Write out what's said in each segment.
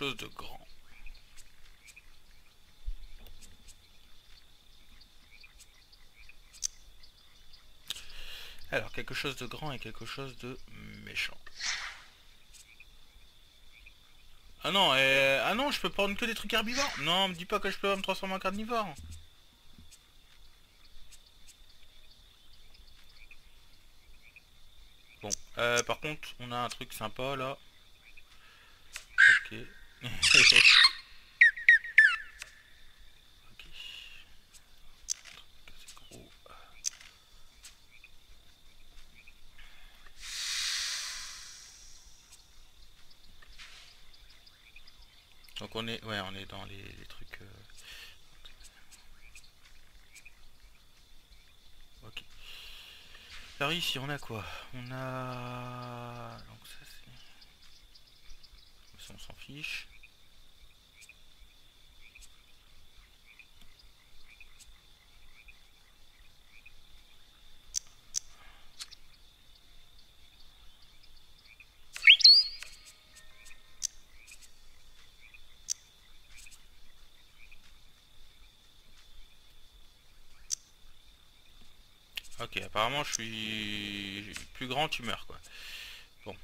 de grand. Alors, quelque chose de grand et quelque chose de méchant. Ah non, euh, ah non, je peux prendre que des trucs herbivores Non, me dis pas que je peux me transformer en carnivore Bon, euh, par contre, on a un truc sympa là. Ok. Donc on est, ouais, on est dans les, trucs. Euh, ok. Alors ici, on a quoi? On a, donc ça c'est, on s'en fiche. Ok, apparemment je suis plus grand, tu meurs quoi. Bon.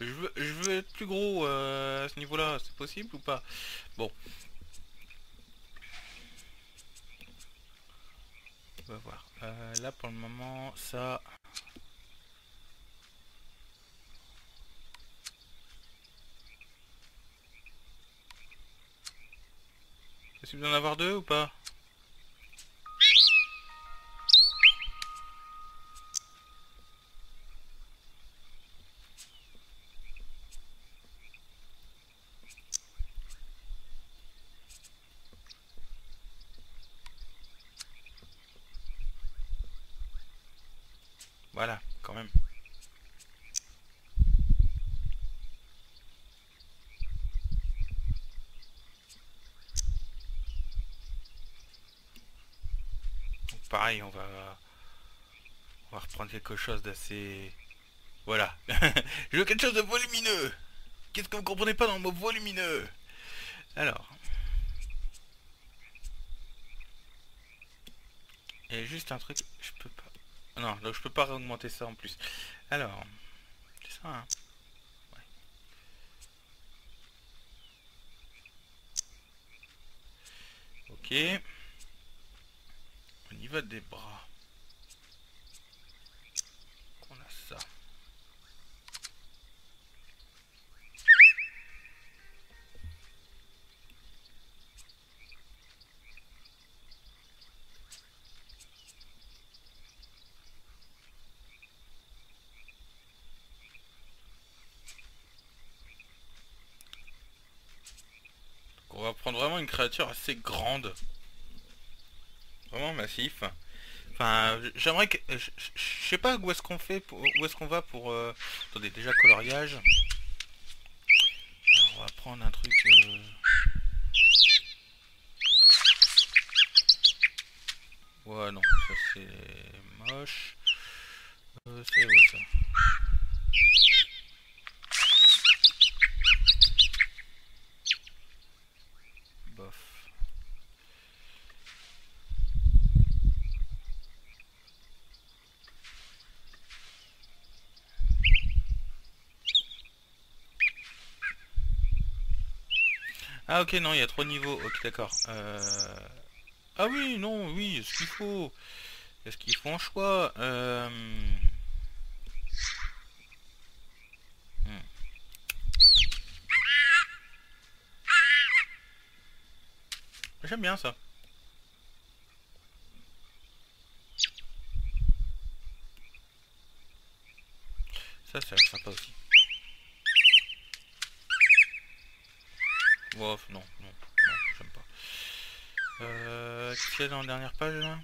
Je veux, je veux être plus gros euh, à ce niveau-là, c'est possible ou pas? Bon, voir. Euh, là pour le moment, ça... Possible d'en avoir deux ou pas Voilà, quand même. Donc pareil, on va, reprendre quelque chose d'assez... Voilà. Je veux quelque chose de volumineux. Qu'est-ce que vous comprenez pas dans le mot volumineux? Alors. Et juste un truc, je peux pas. Non, je peux pas augmenter ça en plus. Alors, c'est ça, hein Ok. Niveau des bras. On a ça. on va prendre vraiment une créature assez grande. Vraiment massif. Enfin, j'aimerais que... Je, sais pas où est-ce qu'on fait, pour, où est-ce qu'on va pour... Euh, attendez, déjà coloriage. on va prendre un truc... Euh, ouais, non, ça c'est moche. Euh, c'est ouais, ça? Ah ok, non, il y a trois niveaux. Ok, d'accord. Euh... Ah oui, non, oui, ce qu'il faut. Est-ce qu'il faut un choix euh... Hmm. J'aime bien ça. Ça, l'air sympa aussi. Non, non, non, j'aime pas. Euh, Qu'est-ce qu'il y a dans la dernière page là?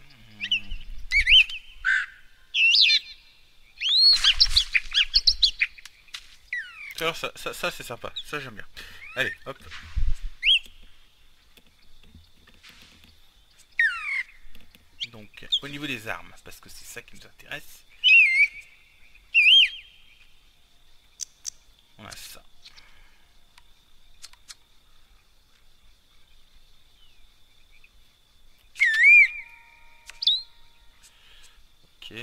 Hmm. Alors ça, ça, ça c'est sympa, ça j'aime bien. Allez, hop. Au niveau des armes, parce que c'est ça qui nous intéresse. On a ça. Ok.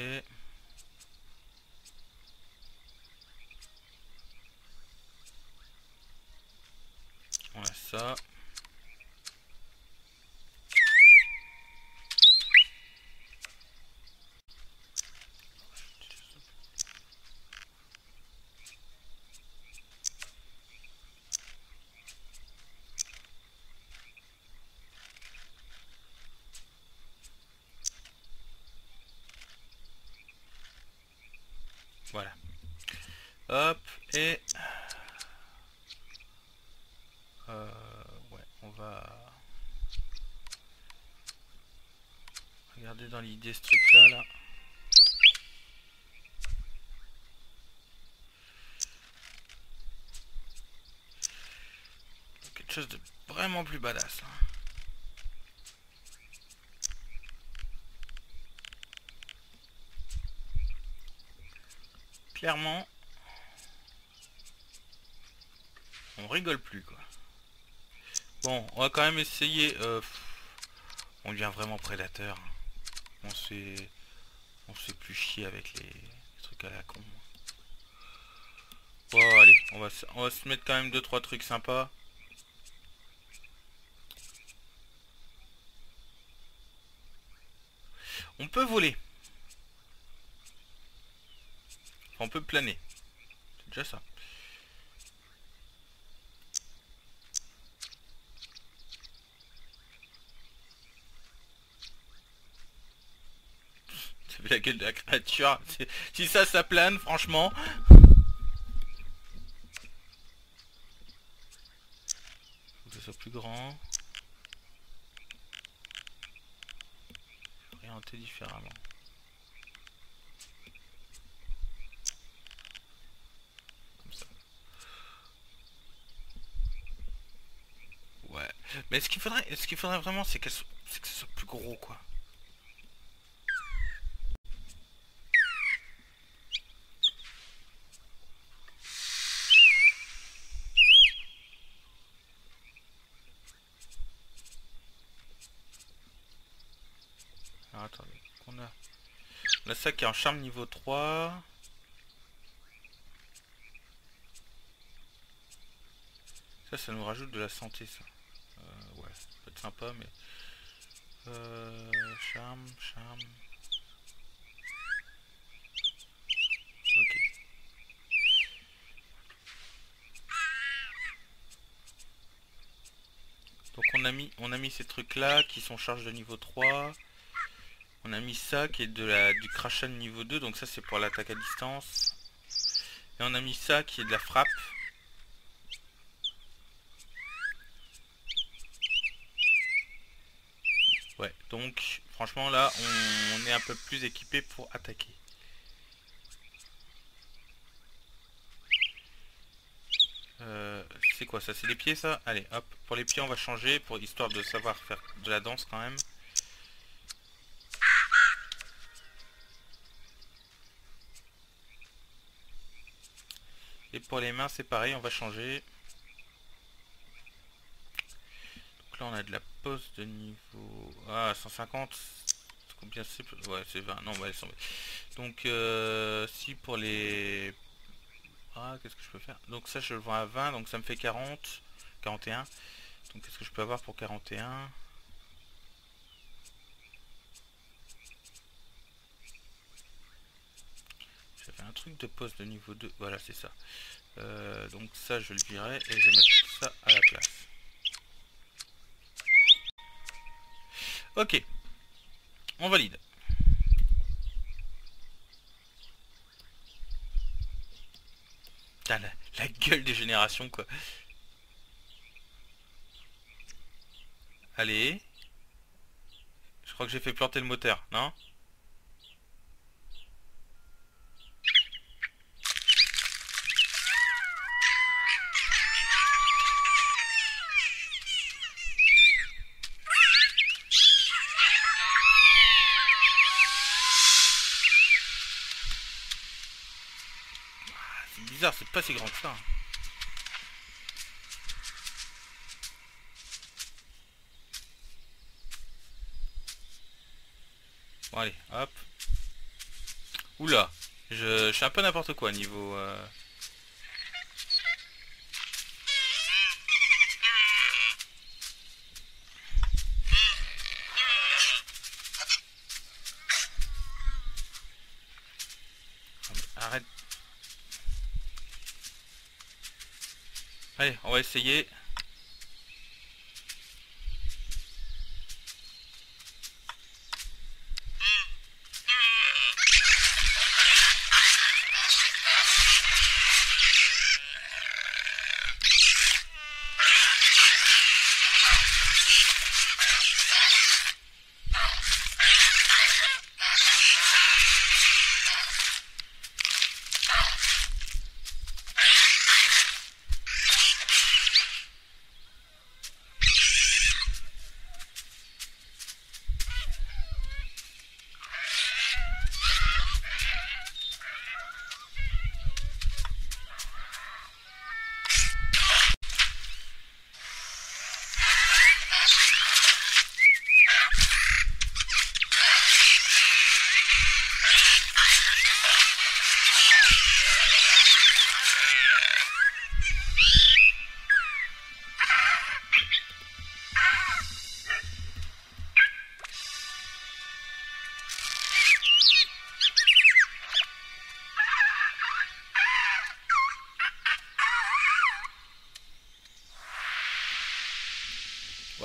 On a ça. Voilà. Hop, et... Euh, ouais, on va... Regarder dans l'idée ce truc là, là. Quelque chose de vraiment plus badass. Hein. Clairement, on rigole plus quoi. Bon, on va quand même essayer. Euh, on devient vraiment prédateur. On se on se fait plus chier avec les, trucs à la con. Bon, allez, on va, on va se mettre quand même deux trois trucs sympas. On peut voler. On peut planer. C'est déjà ça. T'as la gueule de la créature Si ça, ça plane, franchement. Faut que ce soit plus grand. Orienter différemment. Mais ce qu'il faudrait, ce qu'il faudrait vraiment, c'est que ce soit plus gros, quoi. Alors, attendez, a ça qui est en charme niveau 3. Ça, ça nous rajoute de la santé, ça sympa, mais... Euh, charme, charme... Ok. Donc on a mis on a mis ces trucs là qui sont charge de niveau 3. On a mis ça qui est de la du crachat de niveau 2, donc ça c'est pour l'attaque à distance. Et on a mis ça qui est de la frappe. Ouais, donc franchement là, on, est un peu plus équipé pour attaquer. Euh, c'est quoi ça? C'est les pieds ça? Allez, hop. Pour les pieds, on va changer pour histoire de savoir faire de la danse quand même. Et pour les mains, c'est pareil, on va changer. Donc là, on a de la de niveau... Ah, 150 Combien c'est Ouais, c'est 20. Non, va Donc, euh, si pour les... Ah, qu'est-ce que je peux faire? Donc ça, je le vends à 20, donc ça me fait 40. 41. Donc, qu'est-ce que je peux avoir pour 41 truc de poste de niveau 2. Voilà, c'est ça. Euh, donc ça, je le virerai et je vais mettre ça à la place. Ok. On valide. la, la gueule des générations, quoi. Allez. Je crois que j'ai fait planter le moteur, non? Bon allez, hop. Oula, je, fais un peu n'importe quoi niveau... Euh... Allez, on va essayer.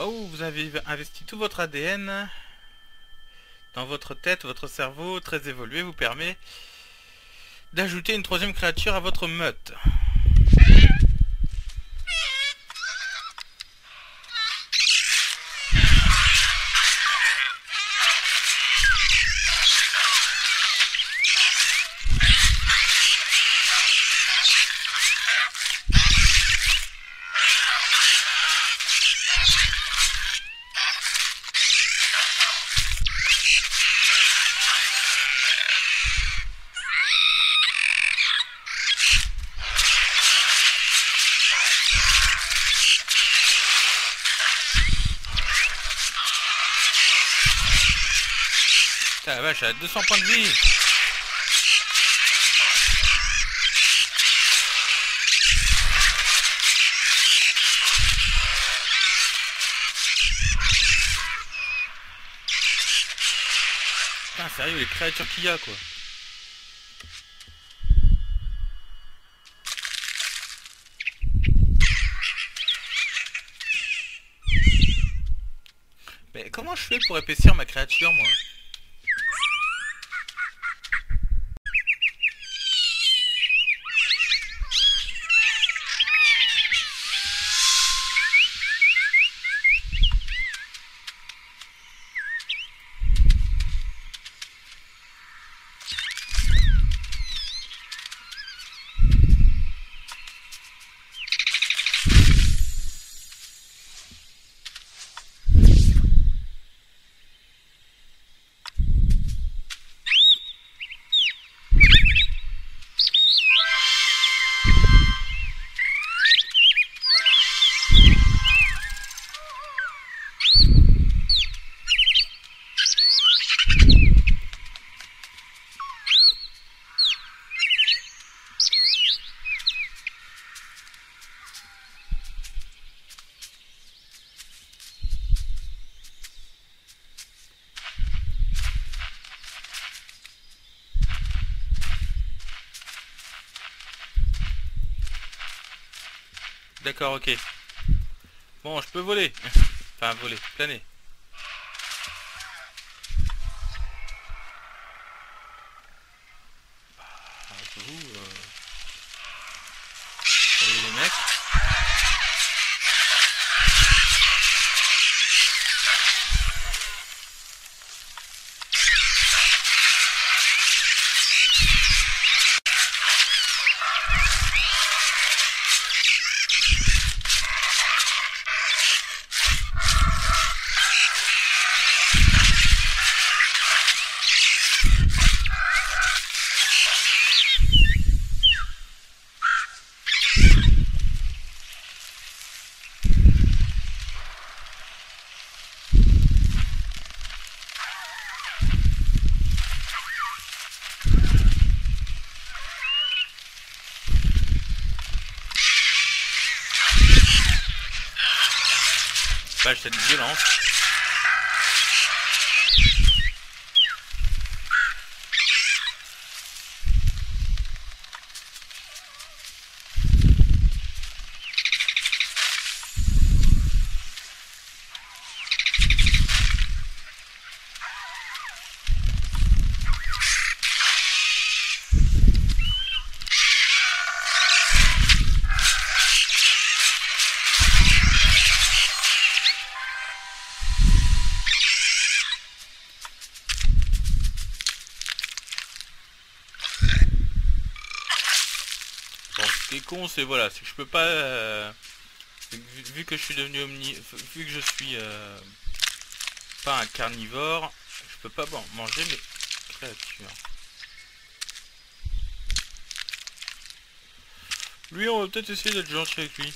Waouh, vous avez investi tout votre ADN dans votre tête, votre cerveau très évolué vous permet d'ajouter une troisième créature à votre meute. Elle a 200 points de vie Putain sérieux les créatures qu'il y a quoi. Mais comment je fais pour épaissir ma créature moi? D'accord, ok. Bon, je peux voler. Enfin, voler, planer. Ah, vous, cette c'est voilà, c'est que je peux pas... euh, vu, que je suis devenu omni... Vu que je suis... euh, pas un carnivore, je peux pas manger mes créatures. Lui, on va peut-être essayer d'être gentil avec lui.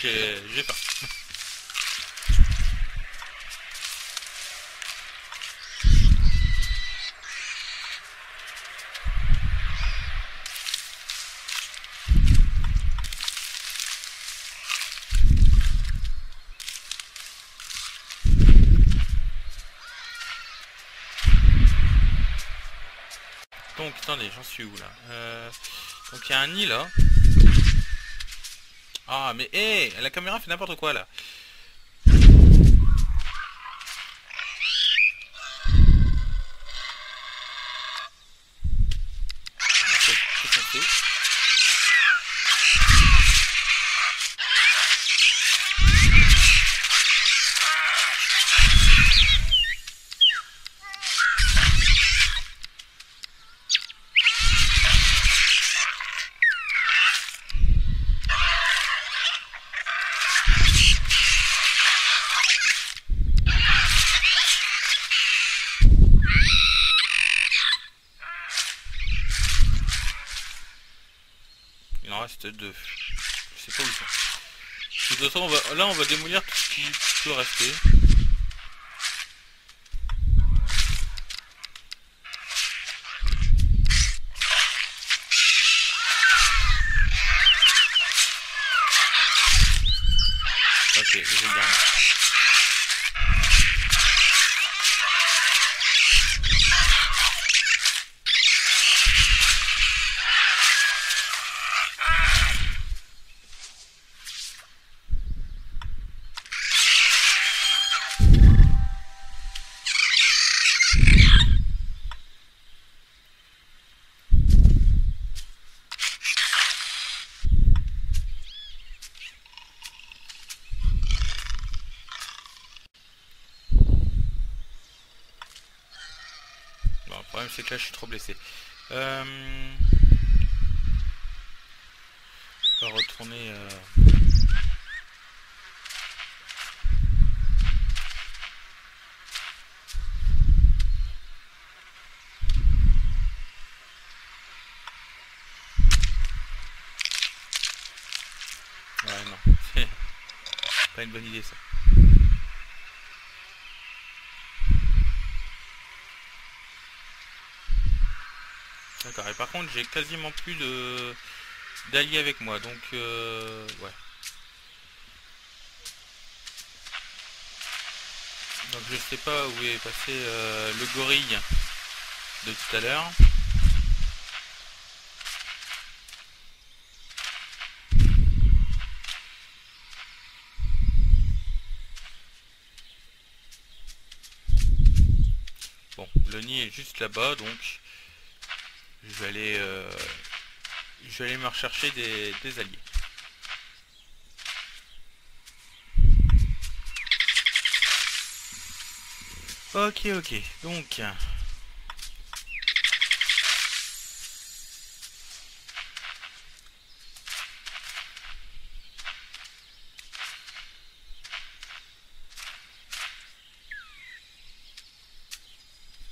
J'ai faim. Donc, attendez, j'en suis où là? Euh, Donc, il y a un nid là. Ah, mais hé La caméra fait n'importe quoi là. Deux. Je sais pas où ils sont. De toute façon, on va, là, on va démolir tout ce qui peut rester. Ok, je vais le dernier. Bon, le c'est que là je suis trop blessé. Euh... On va retourner... euh, Ouais, non. pas une bonne idée ça. Et par contre j'ai quasiment plus de d'alliés avec moi, donc euh, ouais. Donc je sais pas où est passé euh, le gorille de tout à l'heure. Bon, le nid est juste là-bas, donc je vais aller, euh, je vais aller me rechercher des, des alliés. Ok, ok, donc...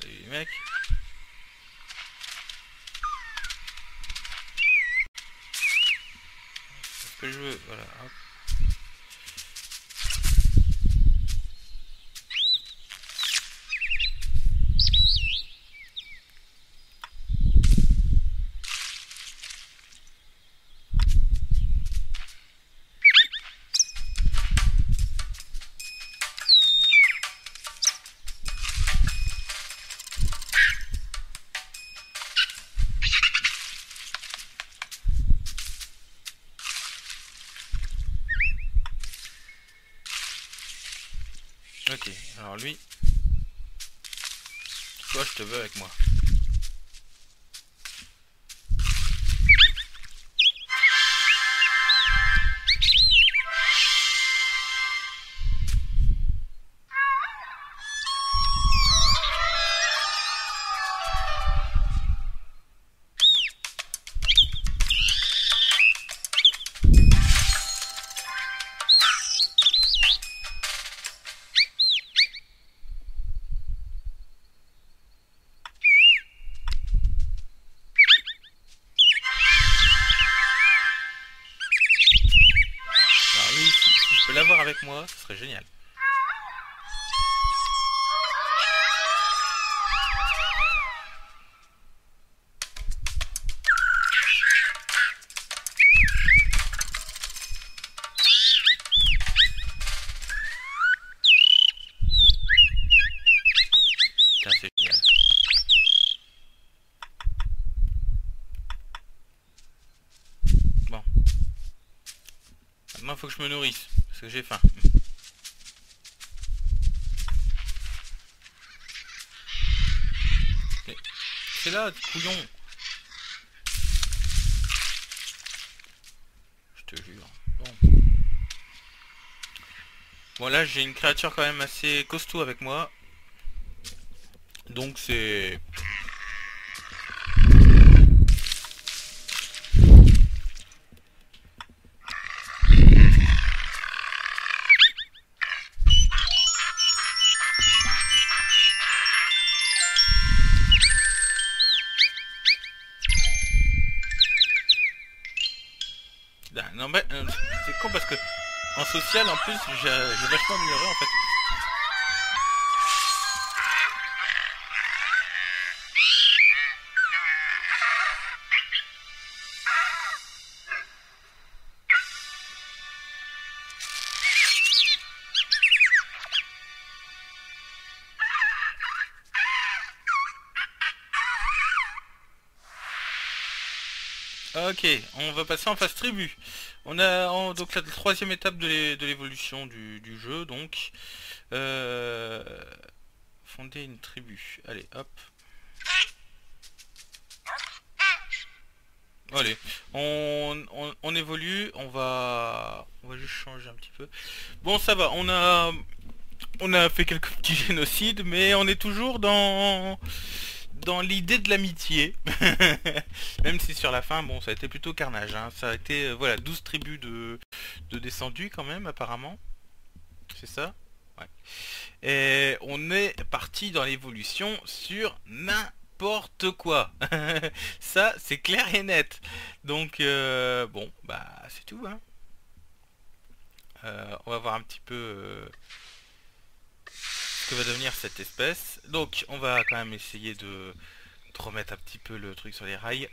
Salut les mecs. Ce que lui... Toi, je te veux avec moi. Moi, ce serait génial. Faut que je me nourrisse, parce que j'ai faim. Mais C'est Je te jure. Bon. Bon, là, j'ai une créature quand même assez costaud avec moi. Donc, c'est... c'est con parce que en social en plus j'ai vachement amélioré en fait. Ok, on va passer en phase tribu. On a donc la troisième étape de l'é- de l'évolution du, jeu, donc euh, fonder une tribu. Allez, hop. Allez, on, on, on évolue, on va on va juste changer un petit peu. Bon, ça va, on a on a fait quelques petits génocides, mais on est toujours dans dans l'idée de l'amitié. Même si sur la fin, bon, ça a été plutôt carnage. hein. Ça a été, euh, voilà, 12 tribus de, de descendus quand même, apparemment. C'est ça? Ouais. Et on est parti dans l'évolution sur n'importe quoi. ça, c'est clair et net. Donc, euh, bon, bah, c'est tout, hein. Euh, on va voir un petit peu que va devenir cette espèce. Donc on va quand même essayer de, remettre un petit peu le truc sur les rails.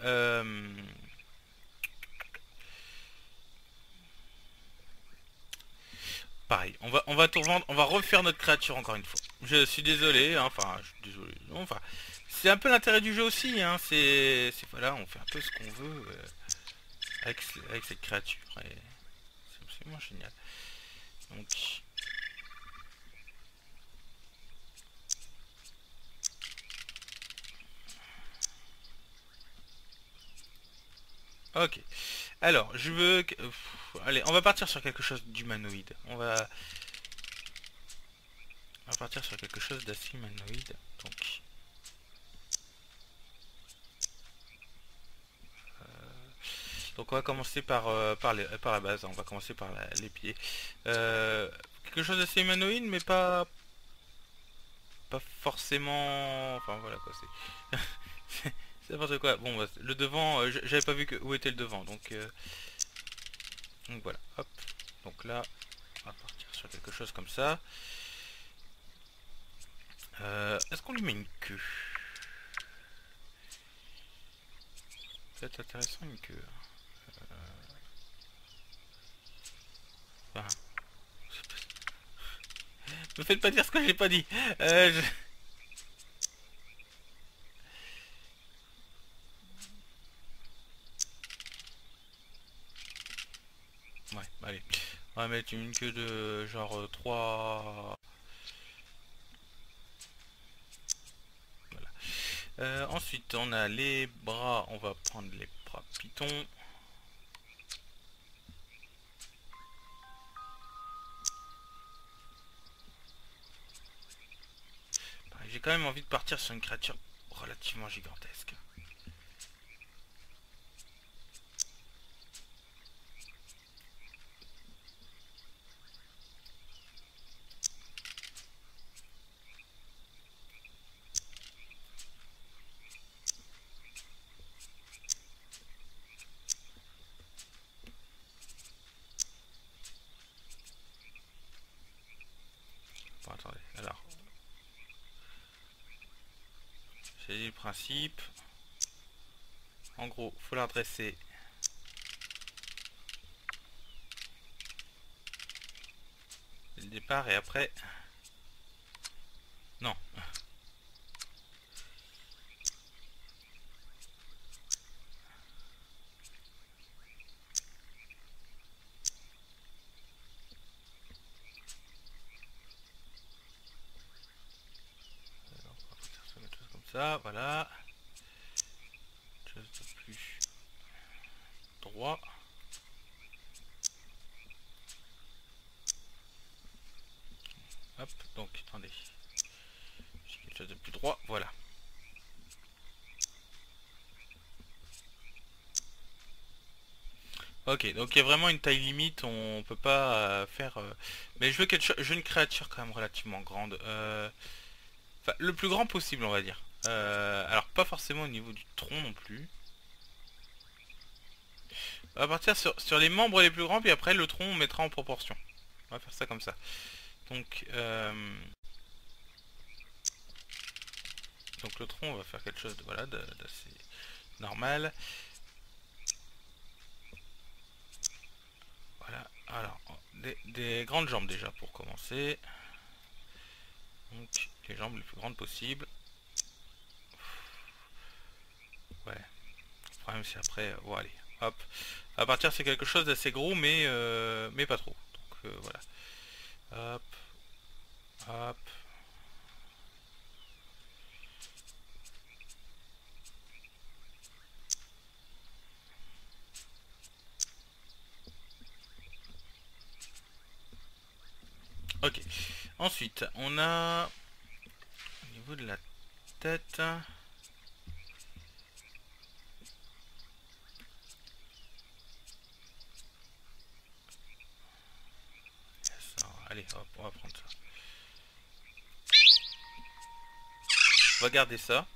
pareil, on va on va tout revendre, on va refaire notre créature encore une fois. Je suis désolé, hein, enfin je suis désolé. Enfin, c'est un peu l'intérêt du jeu aussi, hein. C'est voilà, on fait un peu ce qu'on veut euh, avec, avec cette créature. C'est absolument génial. Donc Ok. Alors, je veux... Allez, on va partir sur quelque chose d'humanoïde. On va... On va partir sur quelque chose d'assez humanoïde. Donc... Euh, donc on va commencer par, euh, par la base, on va commencer par les pieds. Euh, quelque chose d'assez humanoïde, mais pas... Pas forcément... Enfin voilà quoi, c'est... n'importe quoi. Bon, bah, le devant, euh, j'avais pas vu que, où était le devant, donc, euh, donc voilà. Hop. Donc là, on va partir sur quelque chose comme ça. Euh, est-ce qu'on lui met une queue? C'est intéressant une queue. Enfin, me faites pas dire ce que j'ai pas dit. On va mettre une queue de genre 3... Voilà. Euh, ensuite, on a les bras. On va prendre les bras python. J'ai quand même envie de partir sur une créature relativement gigantesque. Le principe. En gros, faut la redresser. Le départ et après... Non. ça, voilà. Chose de plus droit. Hop, donc attendez. quelque chose de plus droit, voilà. Ok, donc il y a vraiment une taille limite, on peut pas euh, faire... Euh, mais je veux, quelque je veux une créature quand même relativement grande. Euh, enfin, le plus grand possible, on va dire. Alors pas forcément au niveau du tronc non plus. On va partir sur, les membres les plus grands, puis après le tronc on mettra en proportion. On va faire ça comme ça. Donc, donc le tronc on va faire quelque chose de voilà d'assez normal. Voilà, alors des, des, grandes jambes déjà pour commencer. Donc les jambes les plus grandes possibles. Ouais. Le problème c'est après... Bon allez, hop. À partir c'est quelque chose d'assez gros mais, euh, mais pas trop. Donc euh, voilà. Hop. Hop. Ok. Ensuite, on a au niveau de la tête. Allez, hop, on va prendre ça. On va garder ça.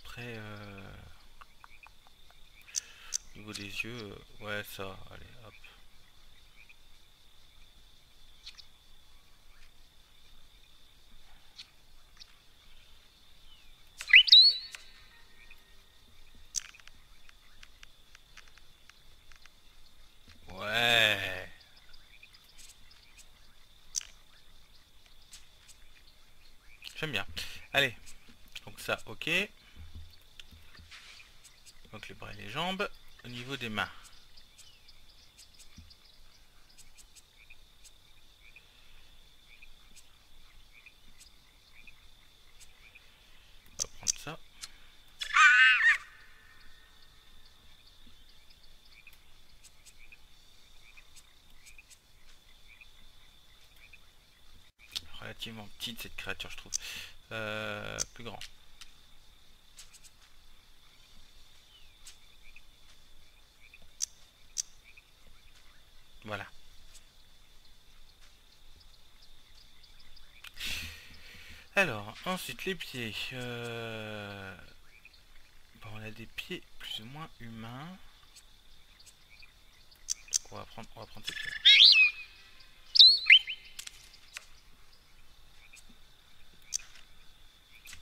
Après, euh... Au niveau des yeux, euh, ouais ça, allez, hop. J'aime bien. Allez. Donc ça, ok. Donc les bras et les jambes. Au niveau des mains. On va prendre ça. Relativement petite cette créature je trouve. Euh, plus grand. Voilà. Alors, ensuite les pieds. Euh, bon, on a des pieds plus ou moins humains. on va prendre, on va prendre ces pieds.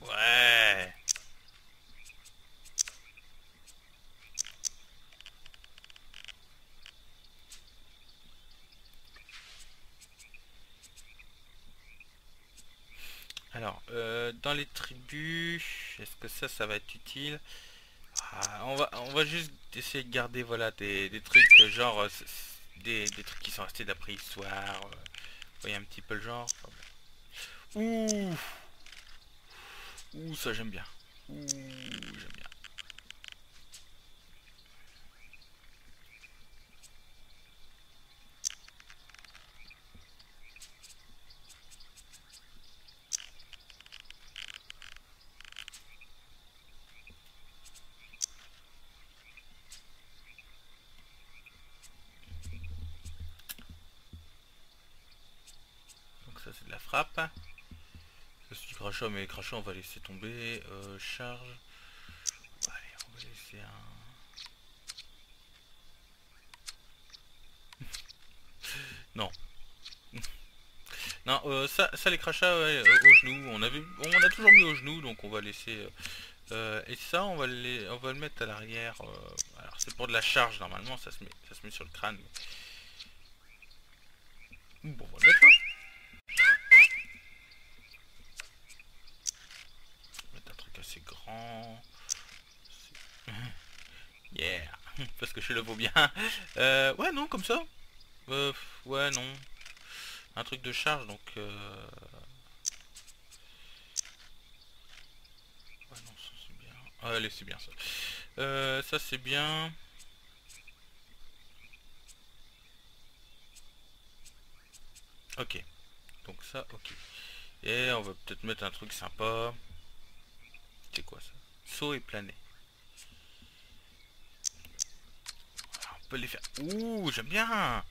Ouais. Alors, euh, dans les tribus, est-ce que ça, ça va être utile? Ah, on, va, on va juste essayer de garder voilà, des, trucs euh, genre... Euh, des, trucs qui sont restés d'après histoire. voyez un petit peu le genre. Ouh Ouh, ça j'aime bien. Ouh, j'aime bien. Donc ça c'est de la frappe mais crachat on va laisser tomber. Euh, charge. Allez, on va laisser un... non. non, euh, ça, ça les crachats ouais, euh, au genou. On avait, on a toujours mis au genou, donc on va laisser. Et ça, on va les, on va le mettre à l'arrière. alors c'est pour de la charge normalement, ça se met, ça se met sur le crâne. Bon, on va mettre là. Yeah Parce que je le vaux bien. Euh, ouais, non, comme ça. Euh, ouais, non. Un truc de charge, donc... Euh... Ouais, non, ça c'est bien. Ah, allez, c'est bien ça. Euh, ça c'est bien. Ok. Donc ça, ok. Et on va peut-être mettre un truc sympa. C'est quoi ça? Saut et planer. On peut les faire. Ouh, j'aime bien.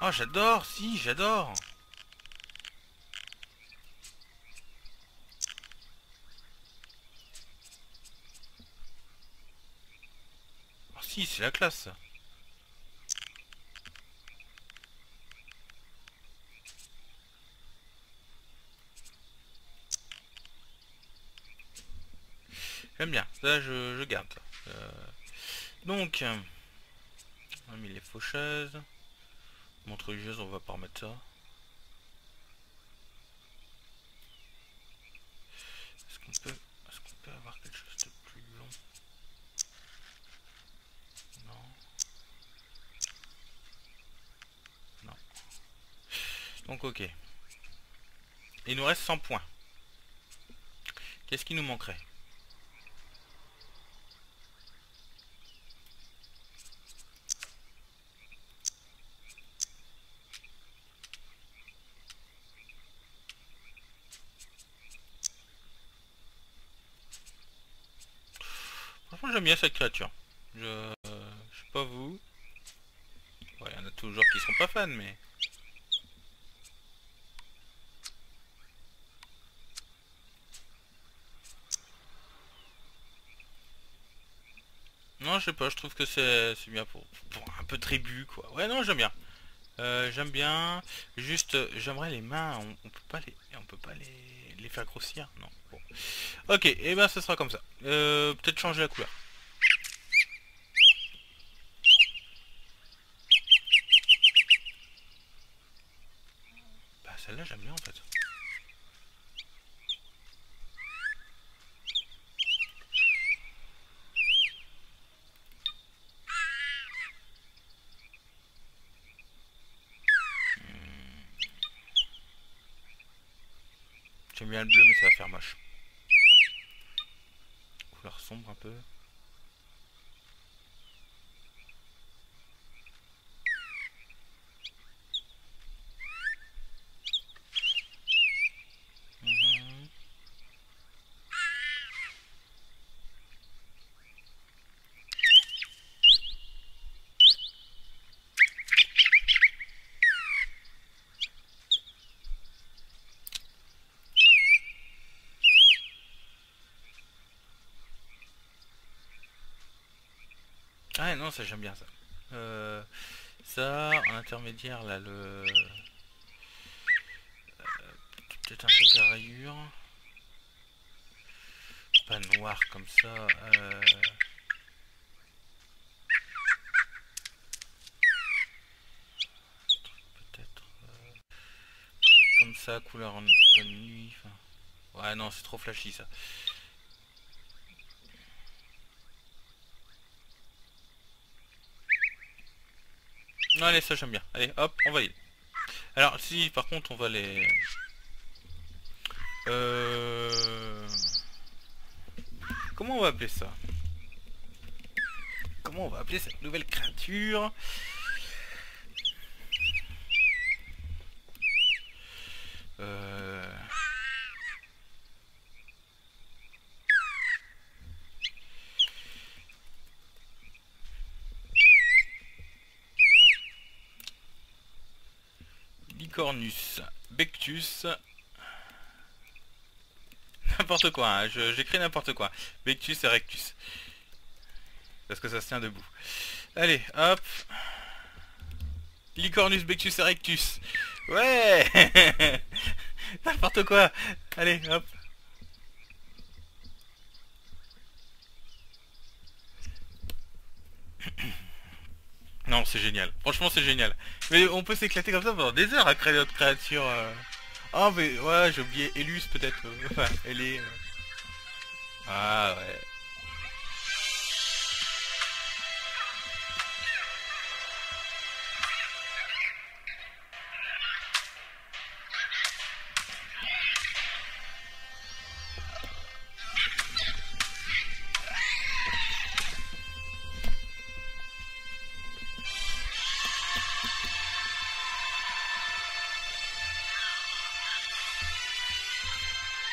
Oh, j'adore, si, j'adore. Oh si, c'est la classe. J'aime bien, ça je, garde. Euh, donc, on a mis les faucheuses. Montre religieuse, on va pas remettre ça. Est-ce qu'on peut, est qu'on peut avoir quelque chose de plus long? Non. Non. Donc ok. Il nous reste 100 points. Qu'est-ce qui nous manquerait? J'aime bien cette créature. Je... je sais pas vous. Il y en a toujours qui sont pas fans, mais... je sais pas, je trouve que c'est bien pour, pour, un peu tribu, quoi. Ouais, non, j'aime bien. Euh, j'aime bien. Juste, j'aimerais les mains, on, peut pas les, on peut pas les, les faire grossir, non. Bon. Ok, et eh ben ce sera comme ça. Euh, Peut-être changer la couleur. Bah celle-là j'aime bien en fait. J'aime bien le bleu, mais ça va faire moche. Couleur sombre un peu. Non, ça j'aime bien ça. Euh, ça, en intermédiaire, là, le... Euh, peut-être un truc à rayures. Pas noir comme ça. Euh... Peut-être... Comme ça, couleur en nuit. Ouais, non, c'est trop flashy ça. Allez, ça j'aime bien. Allez, hop, on va y aller. Alors, si par contre on va les... Euh... Comment on va appeler ça? Comment on va appeler cette nouvelle créature euh... Cornus, Bectus. N'importe quoi, hein, j'écris n'importe quoi. Bectus et Rectus. Parce que ça se tient debout. Allez, hop. Licornus, Bectus et Rectus. Ouais N'importe quoi. Allez, hop. Non, c'est génial. Franchement, c'est génial. Mais on peut s'éclater comme ça pendant des heures à créer notre créature. Oh, mais ouais, j'ai oublié Elus peut-être. Elle est... Euh. Ah ouais.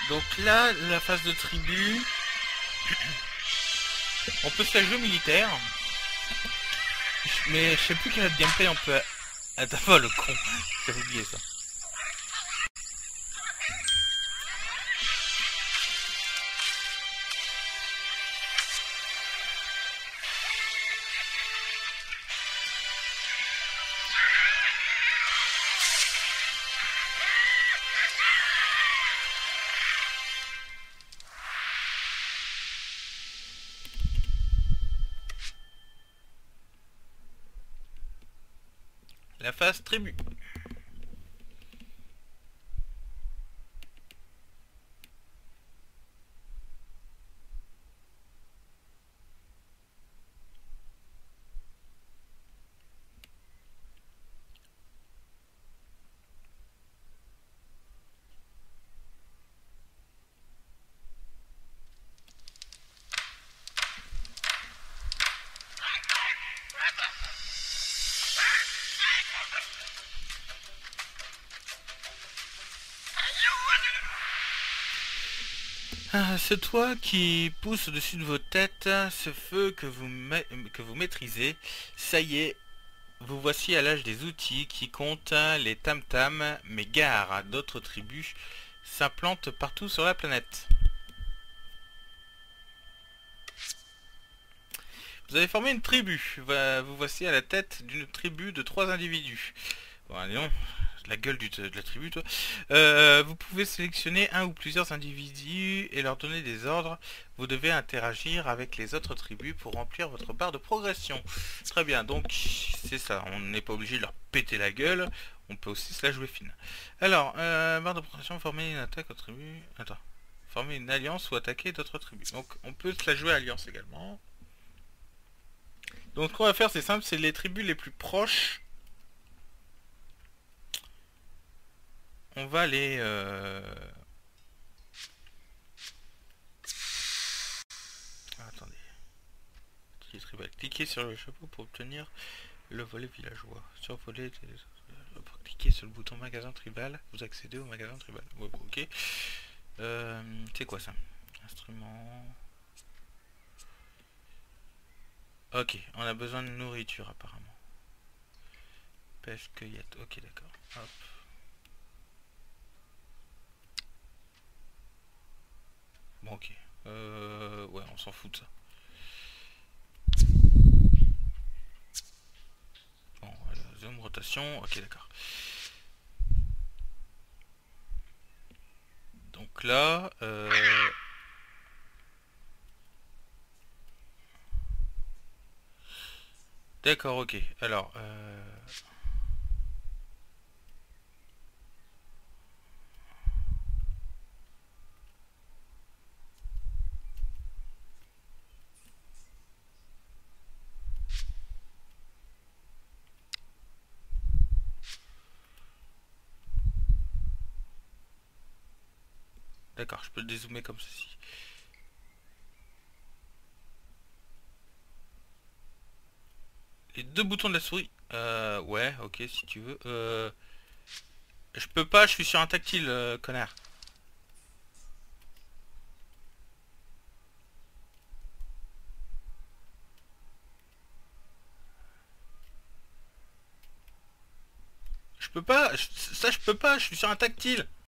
Donc là, la phase de tribu, on peut se la jouer militaire. Mais je sais plus quel gameplay on peut... Ah d'abord le con, j'avais oublié ça. Tribu. Ah, ce toit qui pousse au-dessus de vos têtes, ce feu que vous, maîtrisez, ça y est, vous voici à l'âge des outils qui comptent les tam-tams, mais gare, d'autres tribus s'implantent partout sur la planète. Vous avez formé une tribu. Vous voici à la tête d'une tribu de trois individus. Bon, allez. La gueule de la tribu, toi. Euh, vous pouvez sélectionner un ou plusieurs individus et leur donner des ordres. Vous devez interagir avec les autres tribus pour remplir votre barre de progression. Très bien, donc c'est ça. On n'est pas obligé de leur péter la gueule. On peut aussi se la jouer fine. Alors, euh, barre de progression, former une attaque aux tribus. Attends. Former une alliance ou attaquer d'autres tribus. Donc, on peut se la jouer alliance également. Donc ce qu'on va faire c'est simple, c'est les tribus les plus proches. On va les... Euh... Ah, attendez. Cliquez sur le chapeau pour obtenir le volet villageois. Survoler... Pour cliquer sur le bouton magasin tribal, vous accédez au magasin tribal. ok. Euh, c'est quoi ça? Instrument... Ok, on a besoin de nourriture apparemment. Pêche, cueillette, ok d'accord. Hop. Ok. Euh, ouais, on s'en fout de ça. Bon, zoom, rotation, ok d'accord. Donc là, euh, D'accord, ok. Alors, euh... D'accord, je peux le dézoomer comme ceci. Les deux boutons de la souris. Euh, ouais, ok, si tu veux. Euh, je peux pas, je suis sur un tactile, euh, connard. Je peux pas, ça je peux pas, je suis sur un tactile.